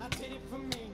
I did it for me.